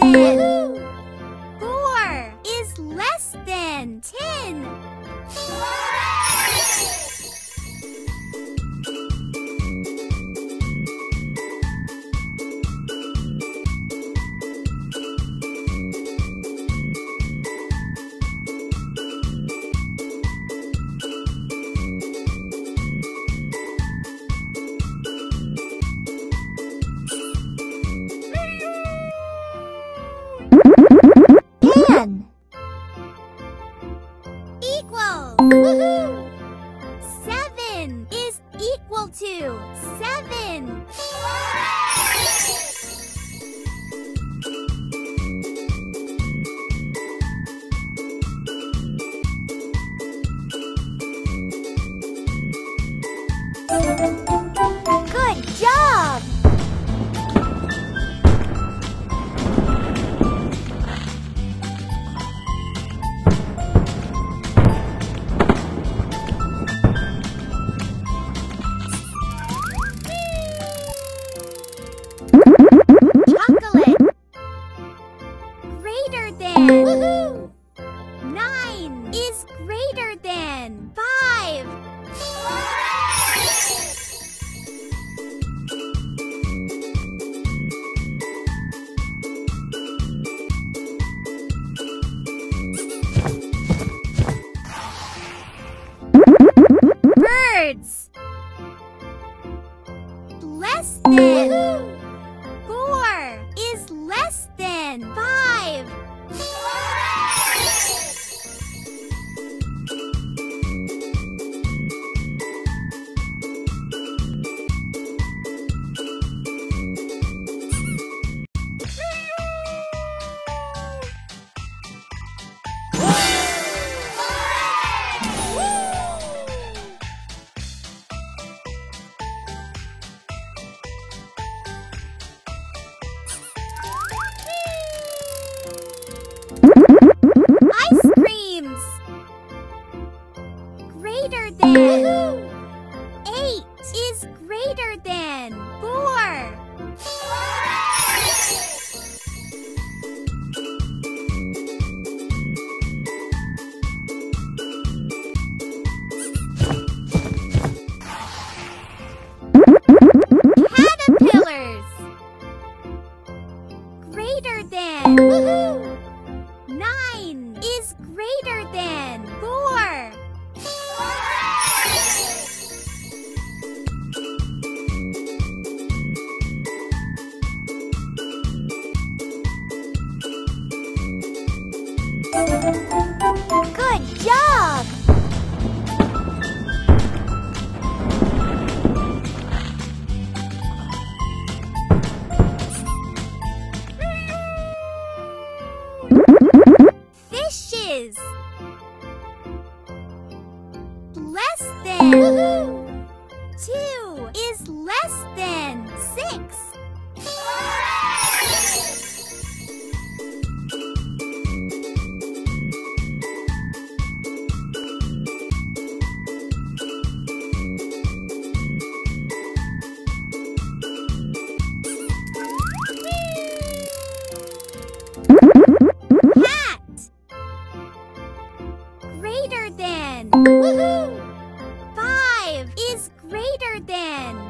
than. Four is less than ten. one. Equal. Woohoo! Seven is equal to seven. Less than. Four is less than five. Greater than four. Good job! Fishes! then!